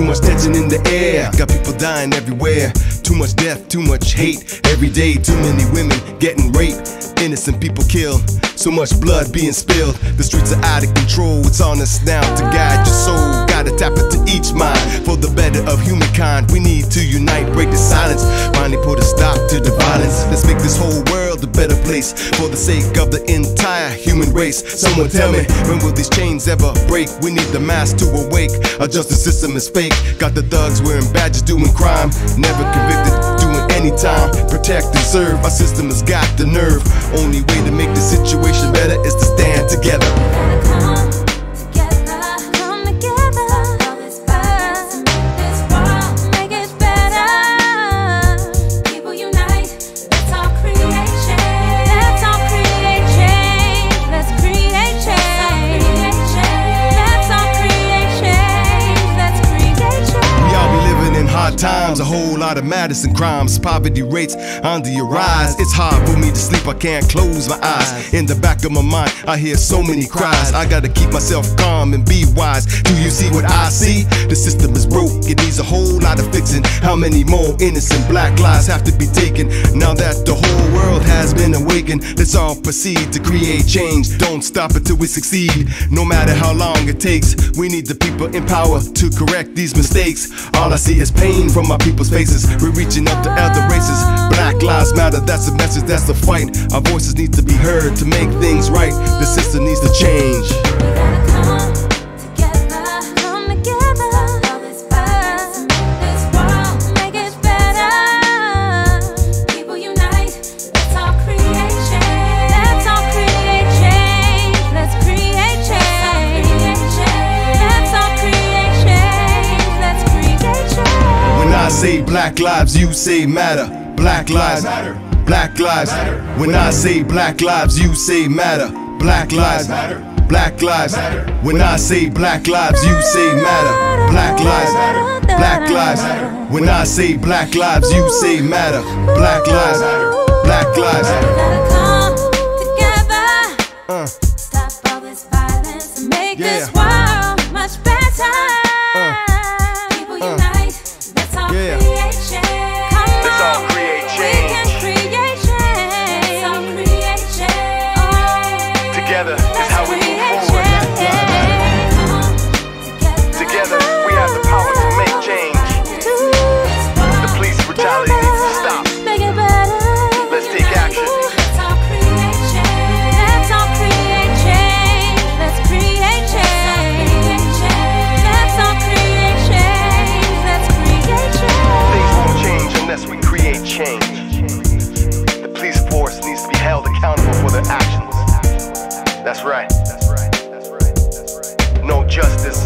poison in the air. Got people dying everywhere. Too much death, too much hate. Every day, too many women getting raped. Innocent people killed. So much blood being spilled. The streets are out of control. It's on us now to guide your soul. Gotta tap into each mind for the better of humankind. We need to unite, break the silence. Finally put a stop to the violence. Let's make this whole world a better place for the sake of the entire human race. Someone tell me, when will these chains ever break? We need the mass to awake. Our justice system is fake. Got the thugs wearing badges doing crime. Never convicted, doing any time. Protect and serve. Our system has got the nerve. Only way to make the situation better is to stand together, hard times, a whole lot of madness and crimes. Poverty rates under the rise. It's hard for me to sleep, I can't close my eyes. In the back of my mind, I hear so many cries. I gotta keep myself calm and be wise. Do you see what I see? The system is broke, it needs a whole lot of fixing. How many more innocent black lives have to be taken? Now that the whole world has been awakened, let's all proceed to create change. Don't stop until we succeed. No matter how long it takes, we need the people in power to correct these mistakes. All I see is pain from my people's faces. We're reaching up to other races. Black lives matter, that's the message, that's the fight. Our voices need to be heard to make things right. The system needs to change. Black lives, you say matter. Black lives matter. Black lives matter. When I say black lives, you say matter. Black lives matter. Black lives matter. When I say black lives, you say matter. Black lives matter. Black lives matter. When I say black lives, you say matter. Black lives matter. Black lives matter. Uh, Stop all this violence and make this Yeah. world their actions. That's right. No justice